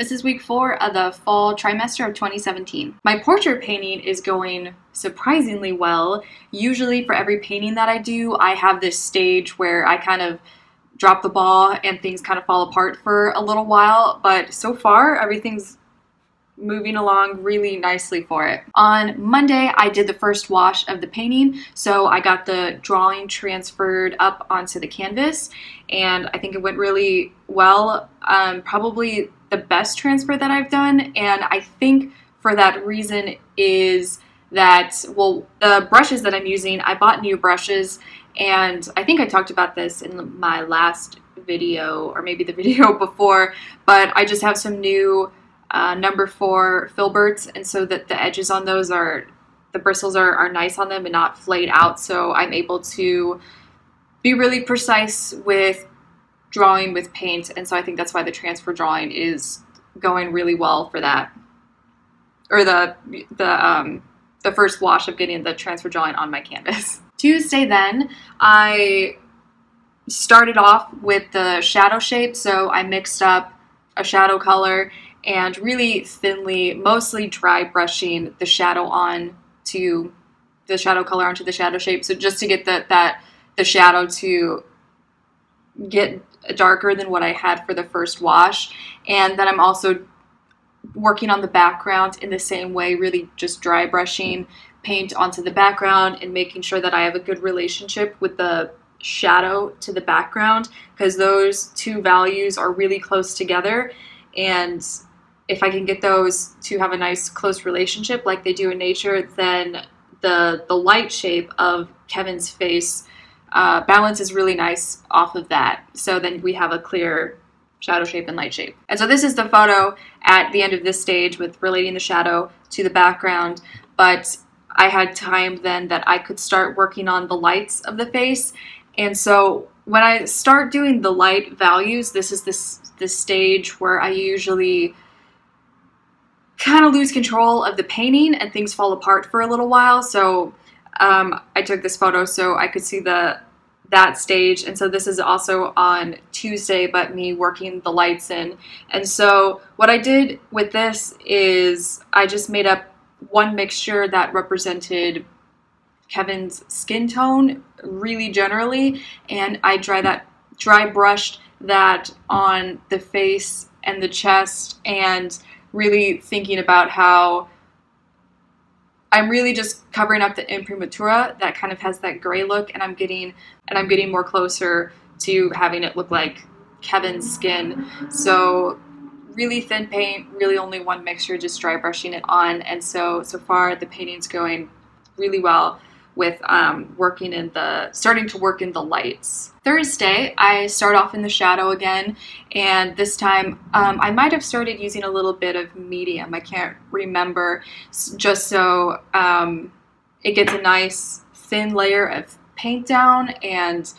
This is week four of the fall trimester of 2017. My portrait painting is going surprisingly well. Usually, for every painting that I do, I have this stage where I kind of drop the ball and things kind of fall apart for a little while, but so far, everything's moving along really nicely for it. On Monday, I did the first wash of the painting, so I got the drawing transferred up onto the canvas, and I think it went really well. Um, probably the best transfer that I've done, and I think for that reason is that, well, the brushes that I'm using, I bought new brushes, and I think I talked about this in my last video, or maybe the video before, but I just have some new uh, number four filberts, and so that the edges on those are, the bristles are, are nice on them and not flayed out, so I'm able to be really precise with drawing with paint, and so I think that's why the transfer drawing is going really well for that, or the the um, the first wash of getting the transfer drawing on my canvas. Tuesday then, I started off with the shadow shape, so I mixed up a shadow color and really thinly, mostly dry brushing the shadow on to the shadow color onto the shadow shape. So just to get the, that the shadow to get darker than what I had for the first wash. And then I'm also working on the background in the same way, really just dry brushing paint onto the background and making sure that I have a good relationship with the shadow to the background because those two values are really close together and if I can get those to have a nice close relationship like they do in nature, then the the light shape of Kevin's face uh, balance is really nice off of that. So then we have a clear shadow shape and light shape. And so this is the photo at the end of this stage with relating the shadow to the background, but I had time then that I could start working on the lights of the face. And so when I start doing the light values, this is this this stage where I usually kind of lose control of the painting and things fall apart for a little while. So um, I took this photo so I could see the that stage. And so this is also on Tuesday, but me working the lights in. And so what I did with this is I just made up one mixture that represented Kevin's skin tone really generally. And I dry that dry brushed that on the face and the chest and really thinking about how I'm really just covering up the imprimatura that kind of has that gray look and I'm getting and I'm getting more closer to having it look like Kevin's skin. So really thin paint, really only one mixture, just dry brushing it on. And so so far the painting's going really well with um, working in the, starting to work in the lights. Thursday, I start off in the shadow again, and this time um, I might have started using a little bit of medium. I can't remember, just so um, it gets a nice thin layer of paint down and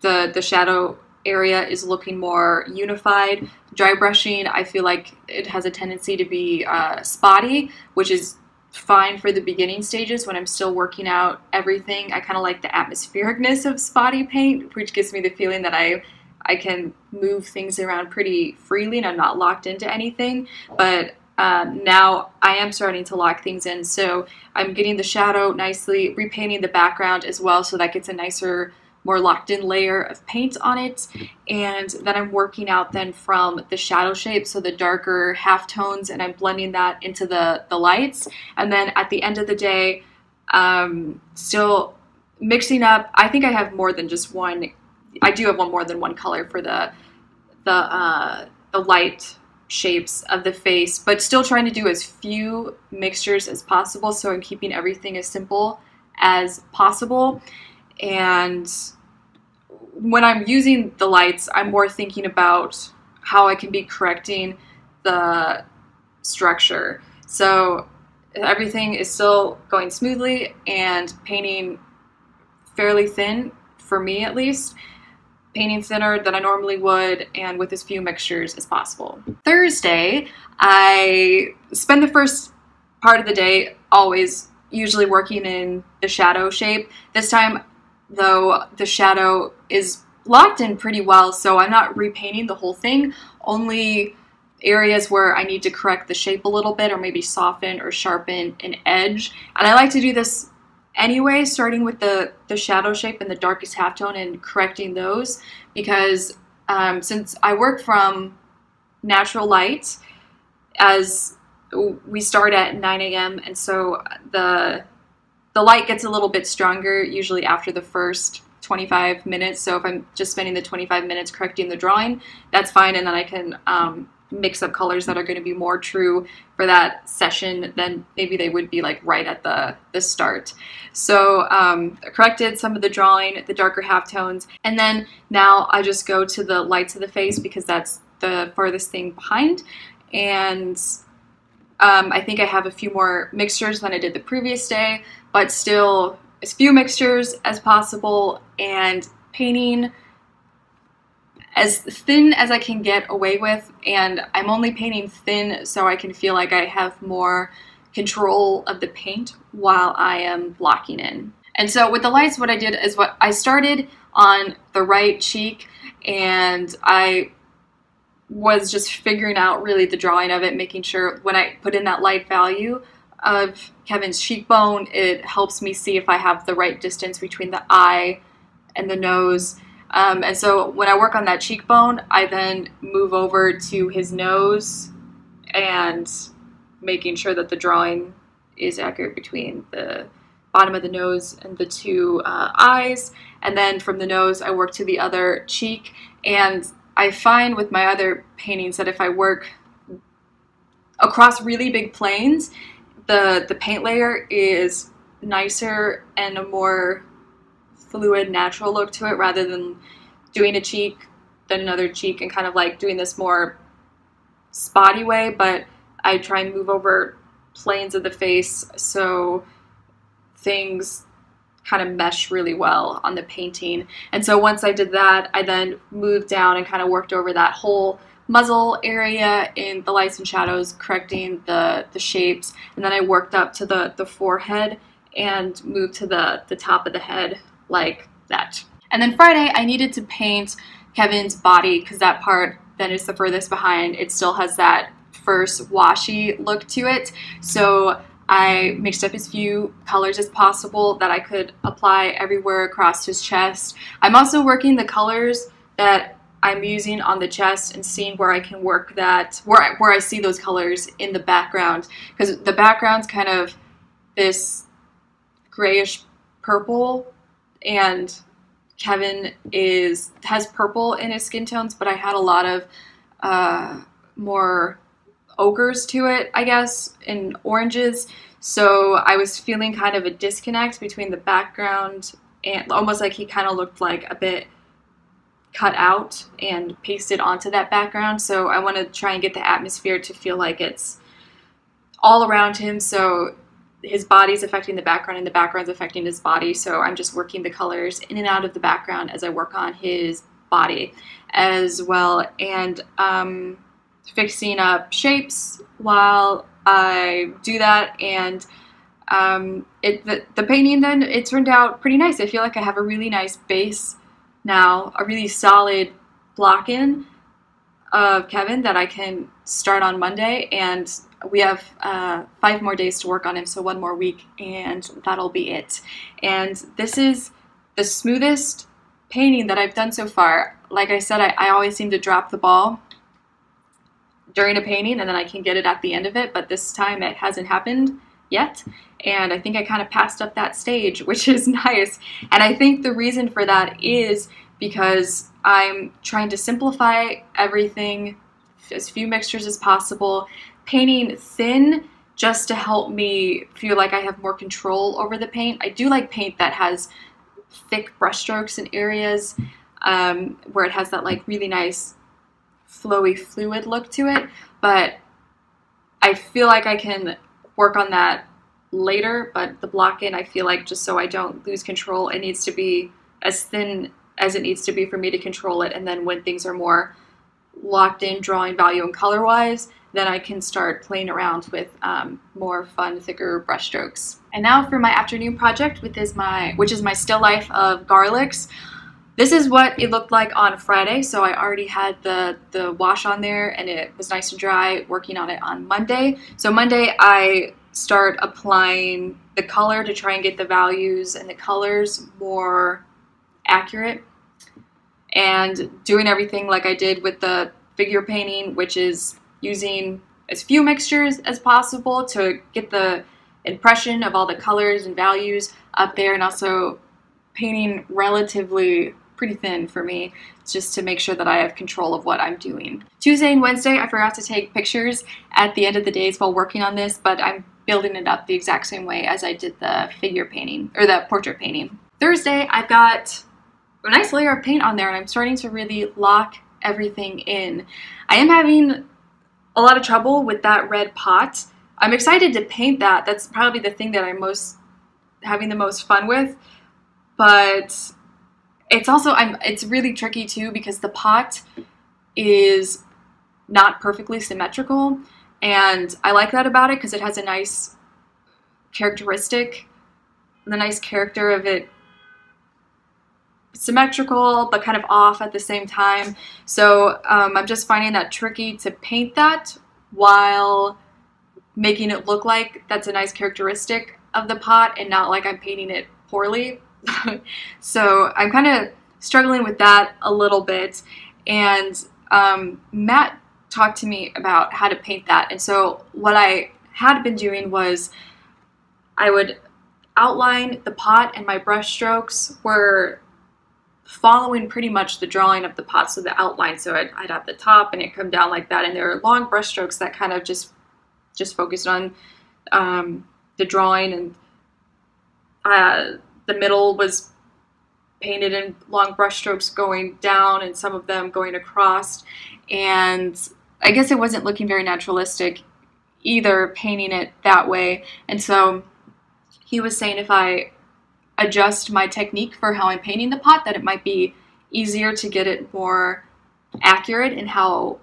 the, the shadow area is looking more unified. Dry brushing, I feel like it has a tendency to be uh, spotty, which is fine for the beginning stages when I'm still working out everything. I kind of like the atmosphericness of spotty paint, which gives me the feeling that I I can move things around pretty freely and I'm not locked into anything. But um, now I am starting to lock things in, so I'm getting the shadow nicely, repainting the background as well, so that gets a nicer more locked in layer of paint on it. And then I'm working out then from the shadow shape, so the darker half tones, and I'm blending that into the, the lights. And then at the end of the day, um, still mixing up, I think I have more than just one, I do have one more than one color for the, the, uh, the light shapes of the face, but still trying to do as few mixtures as possible. So I'm keeping everything as simple as possible. And when I'm using the lights, I'm more thinking about how I can be correcting the structure. So everything is still going smoothly and painting fairly thin, for me at least, painting thinner than I normally would and with as few mixtures as possible. Thursday, I spend the first part of the day always usually working in the shadow shape. This time though the shadow is locked in pretty well, so I'm not repainting the whole thing, only areas where I need to correct the shape a little bit or maybe soften or sharpen an edge. And I like to do this anyway, starting with the, the shadow shape and the darkest halftone and correcting those because um, since I work from natural light as we start at 9 a.m. and so the the light gets a little bit stronger usually after the first 25 minutes. So if I'm just spending the 25 minutes correcting the drawing, that's fine, and then I can um, mix up colors that are going to be more true for that session than maybe they would be like right at the the start. So um, I corrected some of the drawing, the darker halftones, and then now I just go to the lights of the face because that's the farthest thing behind, and um, I think I have a few more mixtures than I did the previous day, but still as few mixtures as possible and painting as thin as I can get away with, and I'm only painting thin so I can feel like I have more control of the paint while I am blocking in. And so with the lights, what I did is what I started on the right cheek and I was just figuring out really the drawing of it, making sure when I put in that light value of Kevin's cheekbone, it helps me see if I have the right distance between the eye and the nose. Um, and so when I work on that cheekbone, I then move over to his nose and making sure that the drawing is accurate between the bottom of the nose and the two uh, eyes. And then from the nose, I work to the other cheek. And I find with my other paintings that if I work across really big planes, the, the paint layer is nicer and a more fluid, natural look to it rather than doing a cheek, then another cheek, and kind of like doing this more spotty way. But I try and move over planes of the face so things kind of mesh really well on the painting. And so once I did that, I then moved down and kind of worked over that whole muzzle area in the lights and shadows, correcting the, the shapes. And then I worked up to the, the forehead and moved to the, the top of the head like that. And then Friday, I needed to paint Kevin's body because that part then is the furthest behind. It still has that first washy look to it. So I mixed up as few colors as possible that I could apply everywhere across his chest. I'm also working the colors that I'm using on the chest and seeing where I can work that, where I, where I see those colors in the background. Because the background's kind of this grayish purple and Kevin is has purple in his skin tones, but I had a lot of uh, more ochres to it, I guess, in oranges. So I was feeling kind of a disconnect between the background and almost like he kind of looked like a bit cut out and pasted onto that background. So I want to try and get the atmosphere to feel like it's all around him. So his body's affecting the background and the background's affecting his body. So I'm just working the colors in and out of the background as I work on his body as well. And um, fixing up shapes while I do that. And um, it the, the painting then, it turned out pretty nice. I feel like I have a really nice base now, a really solid block in of Kevin that I can start on Monday. And we have uh, five more days to work on him, so one more week, and that'll be it. And this is the smoothest painting that I've done so far. Like I said, I, I always seem to drop the ball during a painting and then I can get it at the end of it, but this time it hasn't happened yet. And I think I kind of passed up that stage, which is nice. And I think the reason for that is because I'm trying to simplify everything, as few mixtures as possible, painting thin just to help me feel like I have more control over the paint. I do like paint that has thick brushstrokes in areas um, where it has that like really nice flowy fluid look to it, but I feel like I can work on that later, but the block in, I feel like just so I don't lose control, it needs to be as thin as it needs to be for me to control it. And then when things are more locked in drawing value and color wise, then I can start playing around with um, more fun, thicker brushstrokes. And now for my afternoon project, which is my, which is my still life of garlics. this is what it looked like on Friday. So I already had the, the wash on there and it was nice and dry working on it on Monday. So Monday I start applying the color to try and get the values and the colors more accurate and doing everything like I did with the figure painting, which is using as few mixtures as possible to get the impression of all the colors and values up there and also painting relatively pretty thin for me just to make sure that I have control of what I'm doing. Tuesday and Wednesday I forgot to take pictures at the end of the days while working on this but I'm building it up the exact same way as I did the figure painting or the portrait painting. Thursday I've got a nice layer of paint on there and I'm starting to really lock everything in. I am having a lot of trouble with that red pot. I'm excited to paint that. That's probably the thing that I'm most having the most fun with. But it's also I'm it's really tricky too because the pot is not perfectly symmetrical and I like that about it because it has a nice characteristic the nice character of it symmetrical but kind of off at the same time. So um, I'm just finding that tricky to paint that while making it look like that's a nice characteristic of the pot and not like I'm painting it poorly. so I'm kind of struggling with that a little bit. And um, Matt talked to me about how to paint that. And so what I had been doing was I would outline the pot and my brush strokes were following pretty much the drawing of the pot, so the outline. So I'd, I'd have the top and it come down like that, and there are long brush strokes that kind of just just focused on um, the drawing, and uh, the middle was painted in long brush strokes going down, and some of them going across, and I guess it wasn't looking very naturalistic either painting it that way, and so he was saying if I adjust my technique for how I'm painting the pot, that it might be easier to get it more accurate in how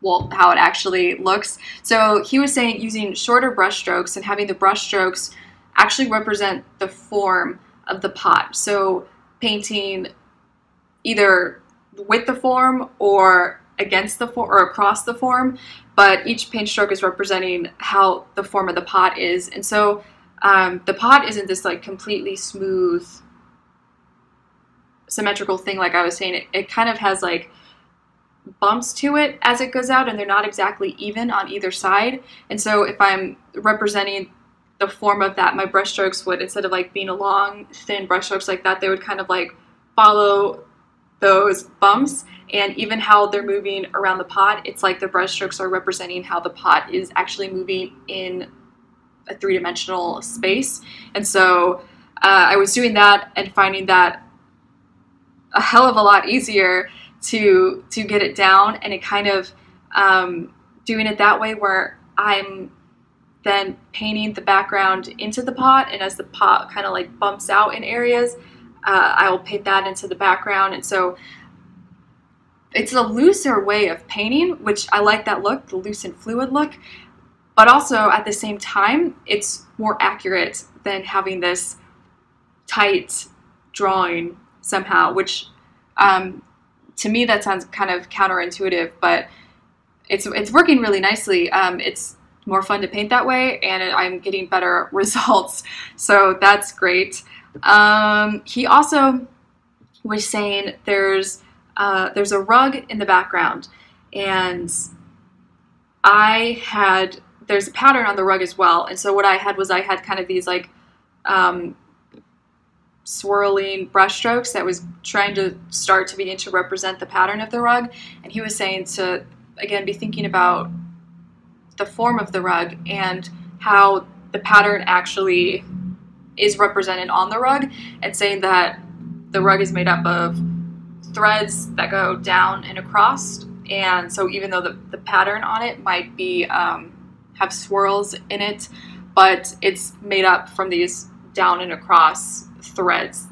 well how it actually looks. So he was saying using shorter brush strokes and having the brush strokes actually represent the form of the pot. So painting either with the form or against the form or across the form, but each paint stroke is representing how the form of the pot is. And so um, the pot isn't this like completely smooth symmetrical thing like I was saying. It, it kind of has like bumps to it as it goes out and they're not exactly even on either side. And so if I'm representing the form of that, my brush strokes would, instead of like being a long, thin brush strokes like that, they would kind of like follow those bumps and even how they're moving around the pot, it's like the brush strokes are representing how the pot is actually moving in a three dimensional space. And so uh, I was doing that and finding that a hell of a lot easier to to get it down, and it kind of um, doing it that way where I'm then painting the background into the pot, and as the pot kind of like bumps out in areas, uh, I will paint that into the background, and so it's a looser way of painting, which I like that look, the loose and fluid look. But also at the same time, it's more accurate than having this tight drawing somehow, which um, to me that sounds kind of counterintuitive, but it's it's working really nicely. Um, it's more fun to paint that way, and I'm getting better results, so that's great. Um, he also was saying there's uh, there's a rug in the background, and I had there's a pattern on the rug as well. And so what I had was I had kind of these like um, swirling brush strokes that was trying to start to begin to represent the pattern of the rug. And he was saying to, again, be thinking about the form of the rug and how the pattern actually is represented on the rug and saying that the rug is made up of threads that go down and across. And so even though the, the pattern on it might be um, have swirls in it, but it's made up from these down and across threads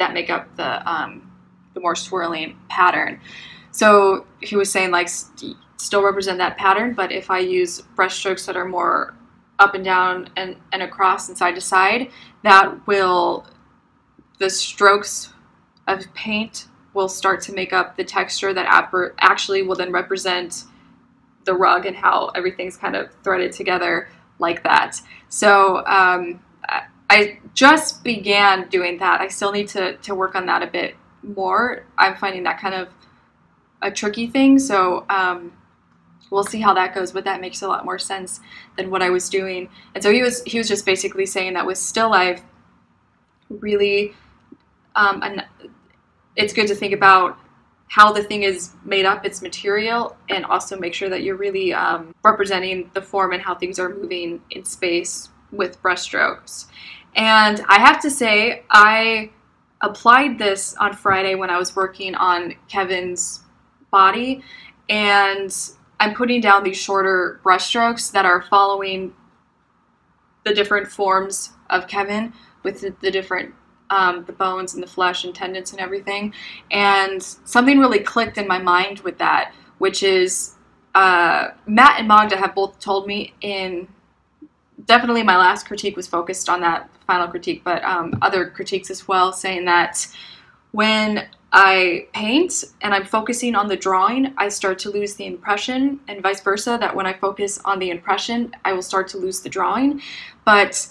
that make up the um, the more swirling pattern. So he was saying like st- still represent that pattern, but if I use brush strokes that are more up and down and, and across and side to side, that will the strokes of paint will start to make up the texture that actually will then represent the rug and how everything's kind of threaded together like that. So um, I just began doing that. I still need to, to work on that a bit more. I'm finding that kind of a tricky thing. So um, we'll see how that goes, but that makes a lot more sense than what I was doing. And so he was he was just basically saying that with still life, really, um, and it's good to think about how the thing is made up, its material, and also make sure that you're really um, representing the form and how things are moving in space with brushstrokes. And I have to say, I applied this on Friday when I was working on Kevin's body, and I'm putting down these shorter brushstrokes that are following the different forms of Kevin with the, the different um, the bones and the flesh and tendons and everything. And something really clicked in my mind with that, which is uh, Matt and Magda have both told me in definitely my last critique was focused on that final critique, but um, other critiques as well, saying that when I paint and I'm focusing on the drawing, I start to lose the impression, and vice versa, that when I focus on the impression, I will start to lose the drawing. But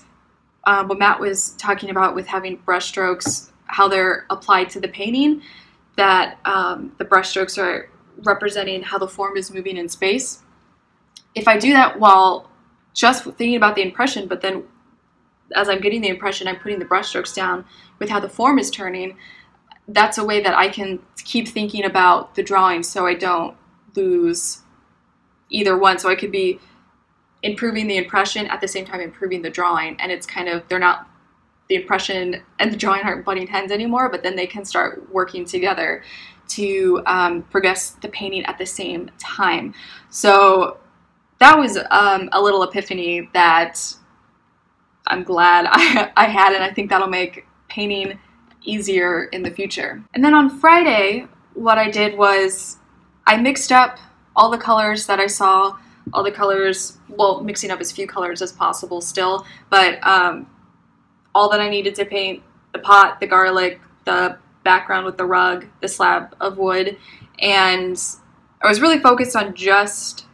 um, what Matt was talking about with having brushstrokes, how they're applied to the painting, that um, the brushstrokes are representing how the form is moving in space. If I do that while just thinking about the impression, but then as I'm getting the impression, I'm putting the brushstrokes down with how the form is turning, that's a way that I can keep thinking about the drawing so I don't lose either one. So I could be improving the impression at the same time improving the drawing. And it's kind of they're not the impression and the drawing aren't butting heads anymore but then they can start working together to um, progress the painting at the same time. So that was um, a little epiphany that i'm glad I, I had and i think that'll make painting easier in the future. And then on friday what i did was i mixed up all the colors that i saw all the colors, well, mixing up as few colors as possible still, but um, all that I needed to paint the pot, the garlic, the background with the rug, the slab of wood, and I was really focused on just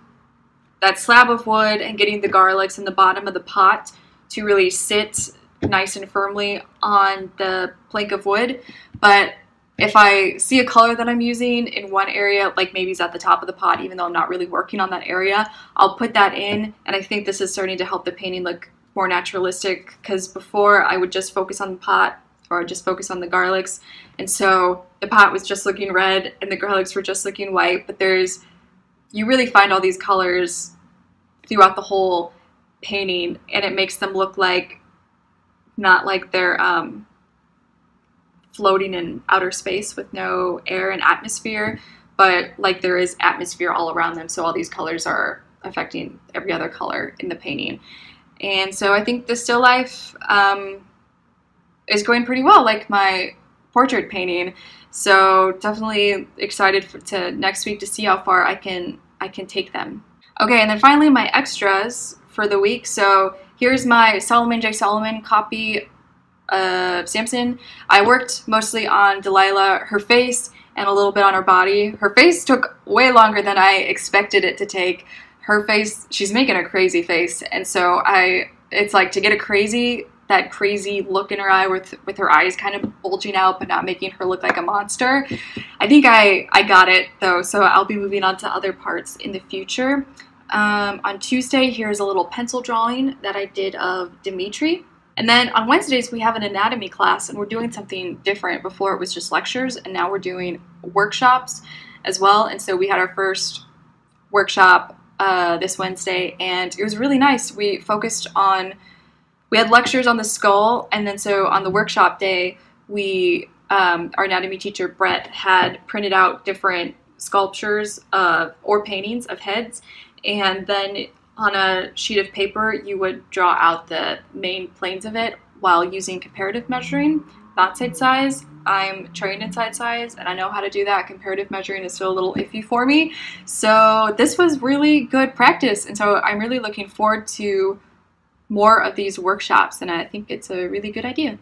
that slab of wood and getting the garlics in the bottom of the pot to really sit nice and firmly on the plank of wood. But if I see a color that I'm using in one area, like maybe it's at the top of the pot, even though I'm not really working on that area, I'll put that in. And I think this is starting to help the painting look more naturalistic because before I would just focus on the pot or just focus on the garlics. And so the pot was just looking red and the garlics were just looking white. But there's, you really find all these colors throughout the whole painting and it makes them look like, not like they're, um, floating in outer space with no air and atmosphere, but like there is atmosphere all around them. So all these colors are affecting every other color in the painting. And so I think the still life um, is going pretty well, like my portrait painting. So definitely excited for, to next week to see how far I can I can take them. Okay, and then finally my extras for the week. So here's my Solomon J. Solomon copy Samson. I worked mostly on Delilah, her face, and a little bit on her body. Her face took way longer than I expected it to take. Her face, she's making a crazy face, and so I, it's like to get a crazy, that crazy look in her eye with with her eyes kind of bulging out, but not making her look like a monster. I think I I got it though, so I'll be moving on to other parts in the future. Um, on Tuesday, here's a little pencil drawing that I did of Dimitri. And then on Wednesdays, we have an anatomy class, and we're doing something different. Before it was just lectures, and now we're doing workshops as well. And so we had our first workshop uh, this Wednesday, and it was really nice. We focused on, we had lectures on the skull, and then so on the workshop day, we, um, our anatomy teacher, Brett, had printed out different sculptures uh, or paintings of heads, and then on a sheet of paper, you would draw out the main planes of it while using comparative measuring, not sight size. I'm trained in sight size and I know how to do that. Comparative measuring is still a little iffy for me. So this was really good practice. And so I'm really looking forward to more of these workshops and I think it's a really good idea.